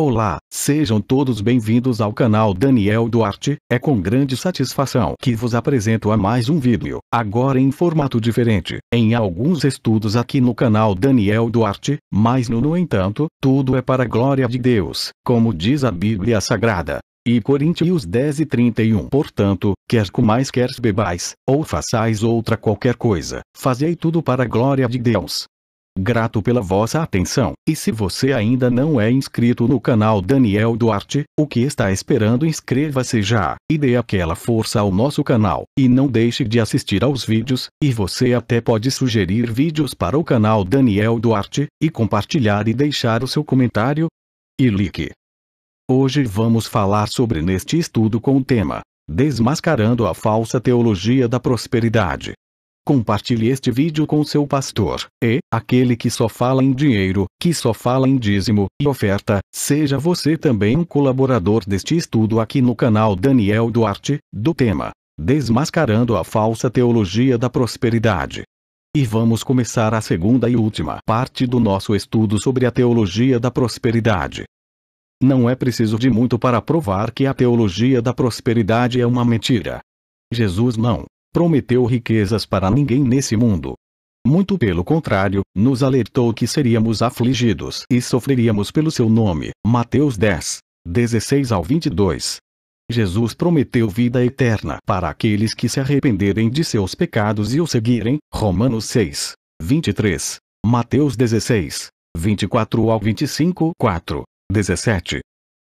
Olá, sejam todos bem-vindos ao canal Daniel Duarte. É com grande satisfação que vos apresento a mais um vídeo, agora em formato diferente, em alguns estudos aqui no canal Daniel Duarte, mas no, no entanto, tudo é para a glória de Deus, como diz a Bíblia Sagrada. E Coríntios 10 e 31 Portanto, quer comais quer bebais, ou façais outra qualquer coisa, fazei tudo para a glória de Deus. Grato pela vossa atenção, e se você ainda não é inscrito no canal Daniel Duarte, o que está esperando inscreva-se já, e dê aquela força ao nosso canal, e não deixe de assistir aos vídeos, e você até pode sugerir vídeos para o canal Daniel Duarte, e compartilhar e deixar o seu comentário. E like. Hoje vamos falar sobre neste estudo com o tema Desmascarando a falsa teologia da prosperidade. Compartilhe este vídeo com seu pastor, e, aquele que só fala em dinheiro, que só fala em dízimo e oferta, seja você também um colaborador deste estudo aqui no canal Daniel Duarte, do tema Desmascarando a falsa teologia da prosperidade. E vamos começar a segunda e última parte do nosso estudo sobre a teologia da prosperidade. Não é preciso de muito para provar que a teologia da prosperidade é uma mentira. Jesus não prometeu riquezas para ninguém nesse mundo. Muito pelo contrário, nos alertou que seríamos afligidos e sofreríamos pelo seu nome. Mateus 10, 16 ao 22. Jesus prometeu vida eterna para aqueles que se arrependerem de seus pecados e o seguirem. Romanos 6, 23. Mateus 16, 24 ao 25, 4, 17.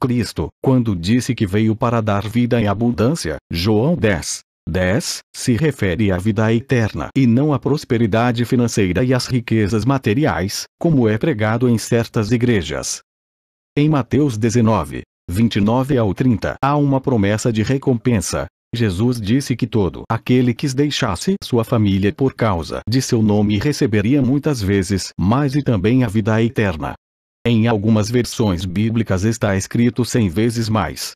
Cristo, quando disse que veio para dar vida em abundância, João 10, 10. Se refere à vida eterna e não à prosperidade financeira e às riquezas materiais, como é pregado em certas igrejas. Em Mateus 19, 29 ao 30 há uma promessa de recompensa. Jesus disse que todo aquele que deixasse sua família por causa de seu nome receberia muitas vezes mais e também a vida eterna. Em algumas versões bíblicas está escrito cem vezes mais.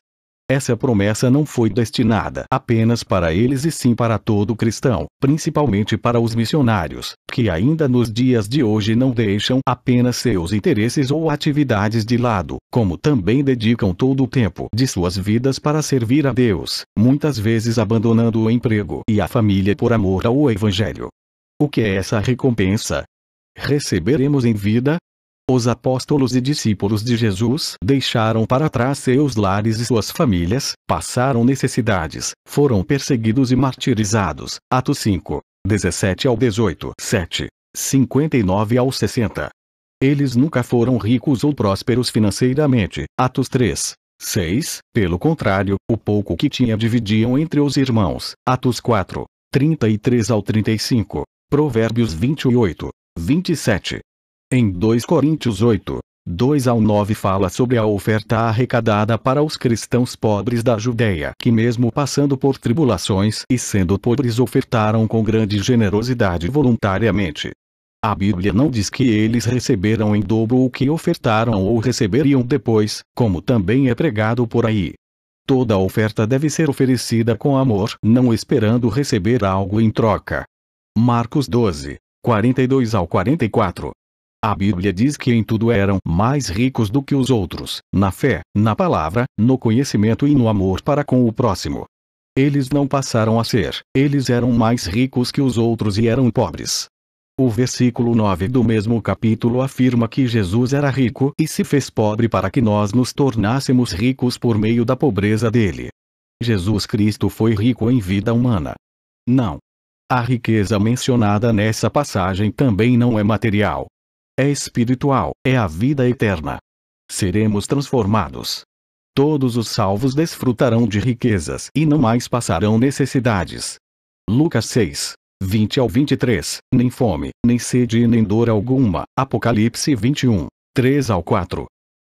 Essa promessa não foi destinada apenas para eles e sim para todo cristão, principalmente para os missionários, que ainda nos dias de hoje não deixam apenas seus interesses ou atividades de lado, como também dedicam todo o tempo de suas vidas para servir a Deus, muitas vezes abandonando o emprego e a família por amor ao Evangelho. O que é essa recompensa? Receberemos em vida, os apóstolos e discípulos de Jesus deixaram para trás seus lares e suas famílias, passaram necessidades, foram perseguidos e martirizados. Atos 5, 17 ao 18, 7, 59 ao 60. Eles nunca foram ricos ou prósperos financeiramente. Atos 3, 6. Pelo contrário, o pouco que tinha dividiam entre os irmãos. Atos 4, 33 ao 35. Provérbios 28, 27. Em 2 Coríntios 8, 2 ao 9 fala sobre a oferta arrecadada para os cristãos pobres da Judéia, que mesmo passando por tribulações e sendo pobres ofertaram com grande generosidade voluntariamente. A Bíblia não diz que eles receberam em dobro o que ofertaram ou receberiam depois, como também é pregado por aí. Toda oferta deve ser oferecida com amor, não esperando receber algo em troca. Marcos 12, 42 ao 44 a Bíblia diz que em tudo eram mais ricos do que os outros, na fé, na palavra, no conhecimento e no amor para com o próximo. Eles não passaram a ser, eles eram mais ricos que os outros e eram pobres. O versículo 9 do mesmo capítulo afirma que Jesus era rico e se fez pobre para que nós nos tornássemos ricos por meio da pobreza dele. Jesus Cristo foi rico em vida humana. Não. A riqueza mencionada nessa passagem também não é material, é espiritual, é a vida eterna. Seremos transformados. Todos os salvos desfrutarão de riquezas e não mais passarão necessidades. Lucas 6, 20 ao 23, nem fome, nem sede nem dor alguma. Apocalipse 21, 3 ao 4.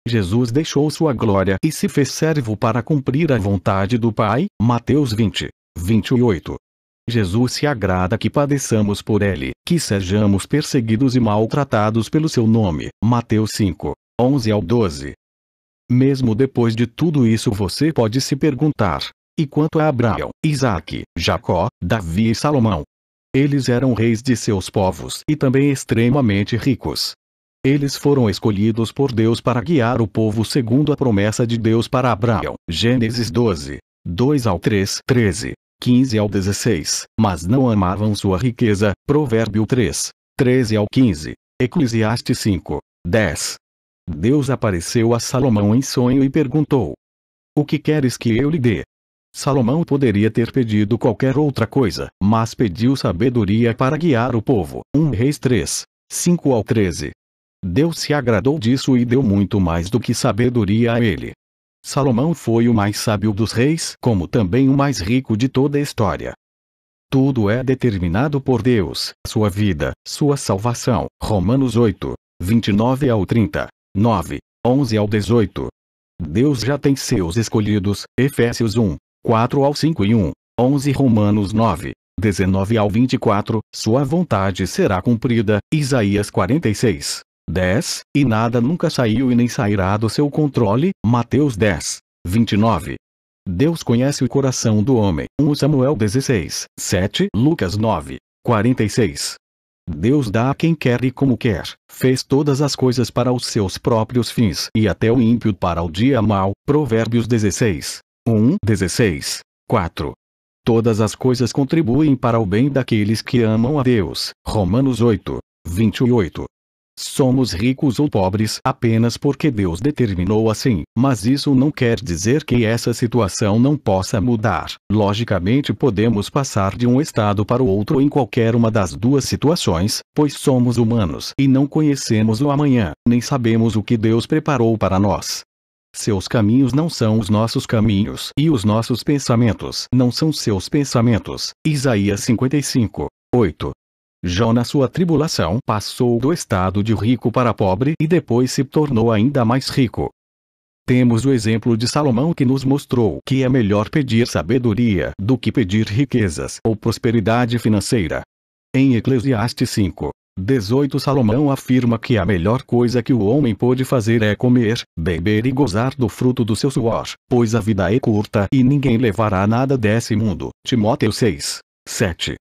Jesus deixou sua glória e se fez servo para cumprir a vontade do Pai. Mateus 20, 28. Jesus se agrada que padeçamos por ele, que sejamos perseguidos e maltratados pelo seu nome. Mateus 5, 11 ao 12. Mesmo depois de tudo isso você pode se perguntar: e quanto a Abraão, Isaac, Jacó, Davi e Salomão? Eles eram reis de seus povos e também extremamente ricos. Eles foram escolhidos por Deus para guiar o povo segundo a promessa de Deus para Abraão. Gênesis 12, 2 ao 3, 13, 15 ao 16. Mas não amavam sua riqueza. Provérbio 3, 13 ao 15. Eclesiastes 5, 10. Deus apareceu a Salomão em sonho e perguntou: O que queres que eu lhe dê? Salomão poderia ter pedido qualquer outra coisa, mas pediu sabedoria para guiar o povo. 1 Reis 3, 5 ao 13. Deus se agradou disso e deu muito mais do que sabedoria a ele. Salomão foi o mais sábio dos reis, como também o mais rico de toda a história. Tudo é determinado por Deus, sua vida, sua salvação. Romanos 8, 29 ao 30, 9, 11 ao 18. Deus já tem seus escolhidos. Efésios 1, 4 ao 5 e 1, 11 Romanos 9, 19 ao 24. Sua vontade será cumprida. Isaías 46. 10, e nada nunca saiu e nem sairá do seu controle, Mateus 10, 29. Deus conhece o coração do homem, 1 Samuel 16, 7, Lucas 9, 46. Deus dá a quem quer e como quer, fez todas as coisas para os seus próprios fins e até o ímpio para o dia mau, Provérbios 16, 1, 16, 4. Todas as coisas contribuem para o bem daqueles que amam a Deus, Romanos 8, 28. Somos ricos ou pobres apenas porque Deus determinou assim, mas isso não quer dizer que essa situação não possa mudar. Logicamente podemos passar de um estado para o outro em qualquer uma das duas situações, pois somos humanos e não conhecemos o amanhã, nem sabemos o que Deus preparou para nós. Seus caminhos não são os nossos caminhos, e os nossos pensamentos não são seus pensamentos. Isaías 55, 8. Jó na sua tribulação passou do estado de rico para pobre e depois se tornou ainda mais rico. Temos o exemplo de Salomão que nos mostrou que é melhor pedir sabedoria do que pedir riquezas ou prosperidade financeira. Em Eclesiastes 5, 18 Salomão afirma que a melhor coisa que o homem pode fazer é comer, beber e gozar do fruto do seu suor, pois a vida é curta e ninguém levará nada desse mundo. Timóteo 6, 7.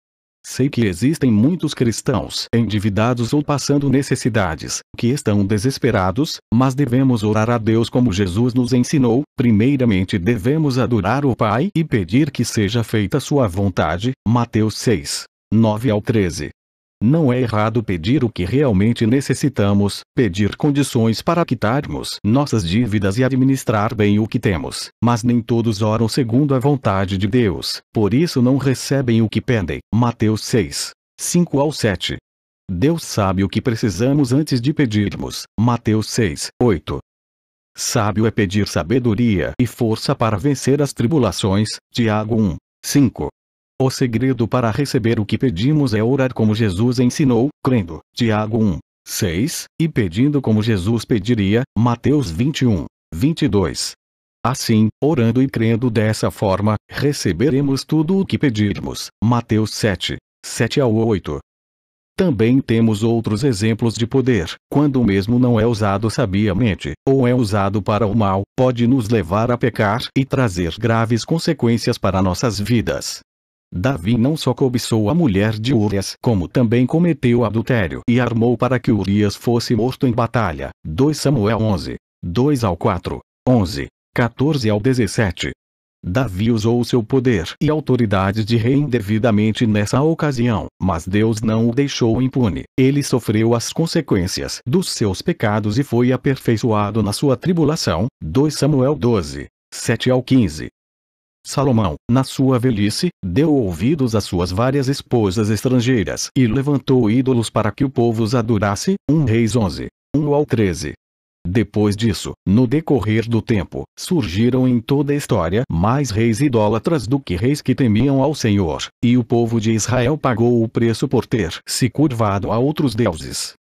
Sei que existem muitos cristãos endividados ou passando necessidades, que estão desesperados, mas devemos orar a Deus como Jesus nos ensinou. Primeiramente devemos adorar o Pai e pedir que seja feita sua vontade. Mateus 6, 9 ao 13. Não é errado pedir o que realmente necessitamos, pedir condições para quitarmos nossas dívidas e administrar bem o que temos. Mas nem todos oram segundo a vontade de Deus, por isso não recebem o que pedem. Mateus 6, 5 ao 7. Deus sabe o que precisamos antes de pedirmos. Mateus 6, 8. Sábio é pedir sabedoria e força para vencer as tribulações. Tiago 1, 5. O segredo para receber o que pedimos é orar como Jesus ensinou, crendo. Tiago 1, 6, e pedindo como Jesus pediria. Mateus 21, 22. Assim, orando e crendo dessa forma, receberemos tudo o que pedirmos. Mateus 7, 7 ao 8. Também temos outros exemplos de poder, quando o mesmo não é usado sabiamente, ou é usado para o mal, pode nos levar a pecar e trazer graves consequências para nossas vidas. Davi não só cobiçou a mulher de Urias, como também cometeu adultério e armou para que Urias fosse morto em batalha. 2 Samuel 11, 2 ao 4, 11, 14 ao 17. Davi usou seu poder e autoridade de rei indevidamente nessa ocasião, mas Deus não o deixou impune. Ele sofreu as consequências dos seus pecados e foi aperfeiçoado na sua tribulação. 2 Samuel 12, 7 ao 15. Salomão, na sua velhice, deu ouvidos às suas várias esposas estrangeiras e levantou ídolos para que o povo os adorasse. 1 Reis 11, 1 ao 13. Depois disso, no decorrer do tempo, surgiram em toda a história mais reis idólatras do que reis que temiam ao Senhor, e o povo de Israel pagou o preço por ter se curvado a outros deuses.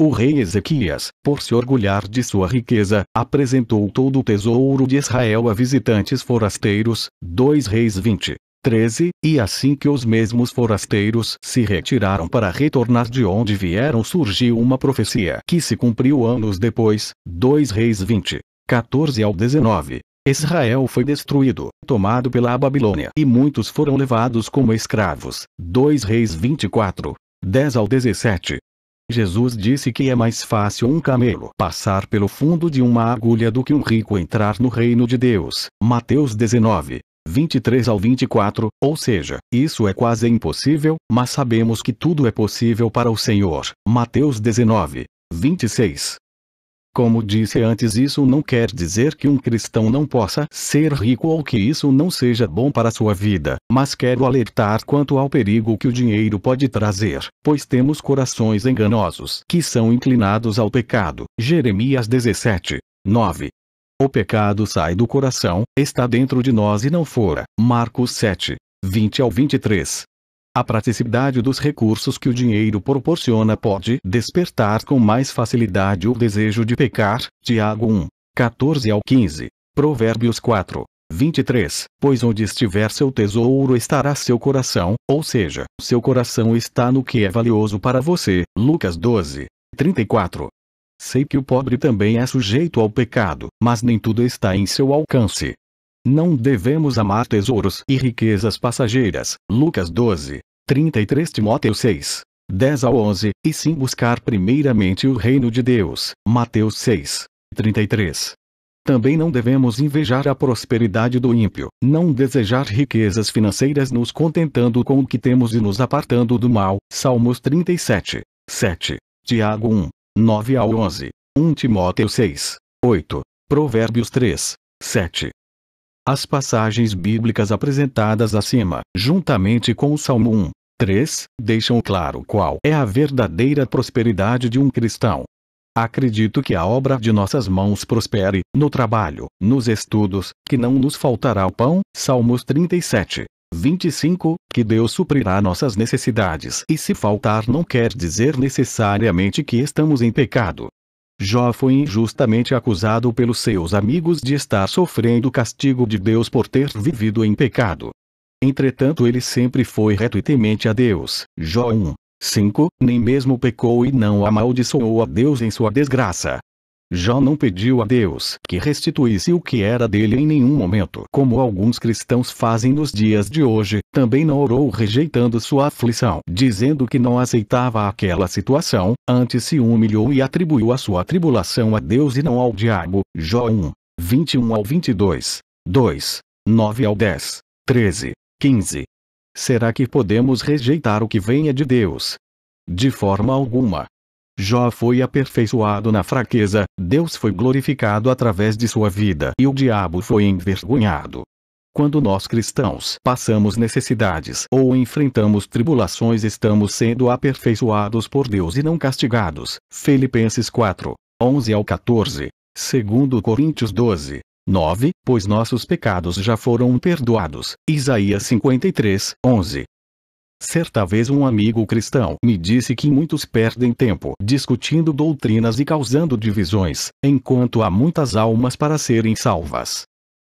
O rei Ezequias, por se orgulhar de sua riqueza, apresentou todo o tesouro de Israel a visitantes forasteiros, 2 Reis 20, 13, e assim que os mesmos forasteiros se retiraram para retornar de onde vieram surgiu uma profecia que se cumpriu anos depois, 2 Reis 20, 14 ao 19. Israel foi destruído, tomado pela Babilônia e muitos foram levados como escravos. 2 Reis 24, 10 ao 17. Jesus disse que é mais fácil um camelo passar pelo fundo de uma agulha do que um rico entrar no reino de Deus. Mateus 19. 23 ao 24, ou seja, isso é quase impossível, mas sabemos que tudo é possível para o Senhor. Mateus 19, 26. Como disse antes, isso não quer dizer que um cristão não possa ser rico ou que isso não seja bom para sua vida, mas quero alertar quanto ao perigo que o dinheiro pode trazer, pois temos corações enganosos que são inclinados ao pecado. Jeremias 17, 9. O pecado sai do coração, está dentro de nós e não fora. Marcos 7, 20 ao 23. A praticidade dos recursos que o dinheiro proporciona pode despertar com mais facilidade o desejo de pecar. Tiago 1, 14 ao 15. Provérbios 4, 23. Pois onde estiver seu tesouro estará seu coração, ou seja, seu coração está no que é valioso para você. Lucas 12, 34. Sei que o pobre também é sujeito ao pecado, mas nem tudo está em seu alcance. Não devemos amar tesouros e riquezas passageiras. Lucas 12, 33 Timóteo 6, 10 a 11, e sim buscar primeiramente o reino de Deus. Mateus 6, 33. Também não devemos invejar a prosperidade do ímpio, não desejar riquezas financeiras nos contentando com o que temos e nos apartando do mal. Salmos 37, 7. Tiago 1, 9 ao 11. 1 Timóteo 6, 8. Provérbios 3, 7. As passagens bíblicas apresentadas acima, juntamente com o Salmo 1, 3, deixam claro qual é a verdadeira prosperidade de um cristão. Acredito que a obra de nossas mãos prospere, no trabalho, nos estudos, que não nos faltará o pão. Salmos 37, 25, que Deus suprirá nossas necessidades. E se faltar não quer dizer necessariamente que estamos em pecado. Jó foi injustamente acusado pelos seus amigos de estar sofrendo o castigo de Deus por ter vivido em pecado. Entretanto ele sempre foi reto e temente a Deus. Jó 1, 5, nem mesmo pecou e não amaldiçoou a Deus em sua desgraça. Jó não pediu a Deus que restituísse o que era dele em nenhum momento, como alguns cristãos fazem nos dias de hoje, também não orou rejeitando sua aflição, dizendo que não aceitava aquela situação, antes se humilhou e atribuiu a sua tribulação a Deus e não ao diabo. Jó 1, 21 ao 22, 2, 9 ao 10, 13, 15. Será que podemos rejeitar o que venha de Deus? De forma alguma. Jó foi aperfeiçoado na fraqueza, Deus foi glorificado através de sua vida e o diabo foi envergonhado. Quando nós cristãos passamos necessidades ou enfrentamos tribulações, estamos sendo aperfeiçoados por Deus e não castigados. Filipenses 4, 11 ao 14, segundo Coríntios 12, 9, pois nossos pecados já foram perdoados. Isaías 53, 11. Certa vez um amigo cristão me disse que muitos perdem tempo discutindo doutrinas e causando divisões, enquanto há muitas almas para serem salvas.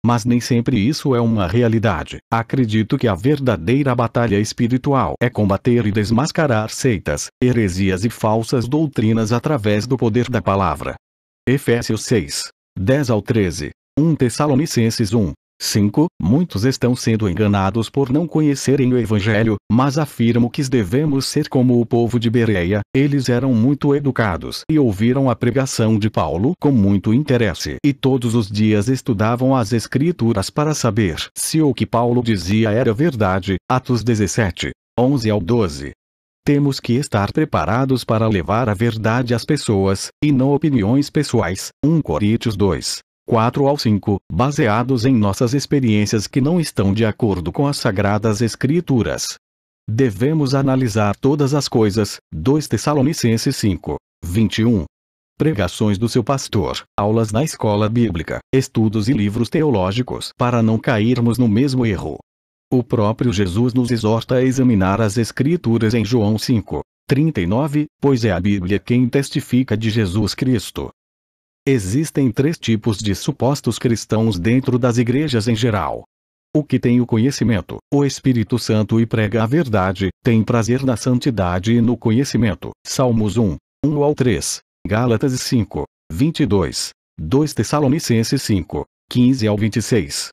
Mas nem sempre isso é uma realidade. Acredito que a verdadeira batalha espiritual é combater e desmascarar seitas, heresias e falsas doutrinas através do poder da palavra. Efésios 6, 10 ao 13, 1 Tessalonicenses 1, 5. Muitos estão sendo enganados por não conhecerem o Evangelho, mas afirmo que devemos ser como o povo de Bereia, eles eram muito educados e ouviram a pregação de Paulo com muito interesse e todos os dias estudavam as Escrituras para saber se o que Paulo dizia era verdade. Atos 17, 11 ao 12. Temos que estar preparados para levar a verdade às pessoas, e não opiniões pessoais. 1 Coríntios 2, 4 ao 5, baseados em nossas experiências que não estão de acordo com as sagradas escrituras. Devemos analisar todas as coisas. 2 Tessalonicenses 5, 21. Pregações do seu pastor, aulas na escola bíblica, estudos e livros teológicos para não cairmos no mesmo erro. O próprio Jesus nos exorta a examinar as Escrituras em João 5, 39, pois é a Bíblia quem testifica de Jesus Cristo. Existem três tipos de supostos cristãos dentro das igrejas em geral. O que tem o conhecimento, o Espírito Santo e prega a verdade, tem prazer na santidade e no conhecimento. Salmos 1, 1 ao 3, Gálatas 5, 22, 2 Tessalonicenses 5, 15 ao 26.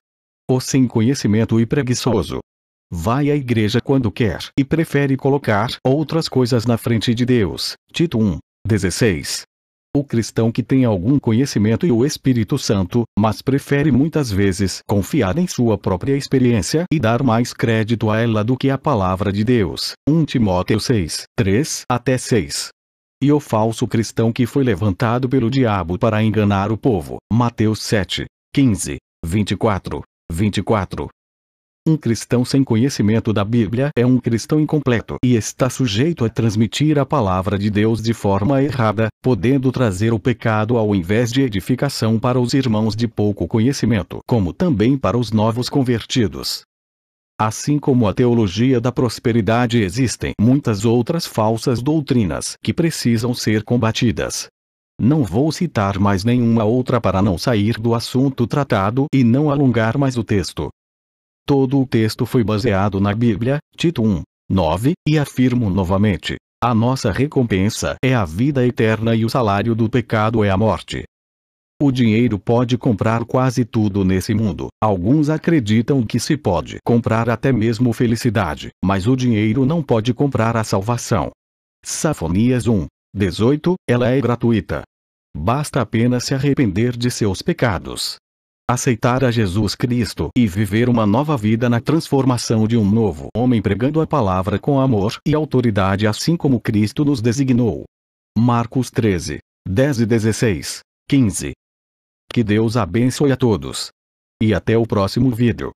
O sem conhecimento e preguiçoso. vai à igreja quando quer e prefere colocar outras coisas na frente de Deus. Tito 1, 16. O cristão que tem algum conhecimento e o Espírito Santo, mas prefere muitas vezes confiar em sua própria experiência e dar mais crédito a ela do que a palavra de Deus. 1 Timóteo 6, 3 até 6. E o falso cristão que foi levantado pelo diabo para enganar o povo. Mateus 7, 15, 24, 24. Um cristão sem conhecimento da Bíblia é um cristão incompleto e está sujeito a transmitir a palavra de Deus de forma errada, podendo trazer o pecado ao invés de edificação para os irmãos de pouco conhecimento, como também para os novos convertidos. Assim como a teologia da prosperidade existem muitas outras falsas doutrinas que precisam ser combatidas. Não vou citar mais nenhuma outra para não sair do assunto tratado e não alongar mais o texto. Todo o texto foi baseado na Bíblia, Tito 1, 9, e afirmo novamente: a nossa recompensa é a vida eterna e o salário do pecado é a morte. O dinheiro pode comprar quase tudo nesse mundo. Alguns acreditam que se pode comprar até mesmo felicidade, mas o dinheiro não pode comprar a salvação. Safonias 1, 18, ela é gratuita. Basta apenas se arrepender de seus pecados aceitar a Jesus Cristo e viver uma nova vida na transformação de um novo homem pregando a palavra com amor e autoridade assim como Cristo nos designou. Marcos 13, 10 e 16, 15. Que Deus abençoe a todos. E até o próximo vídeo.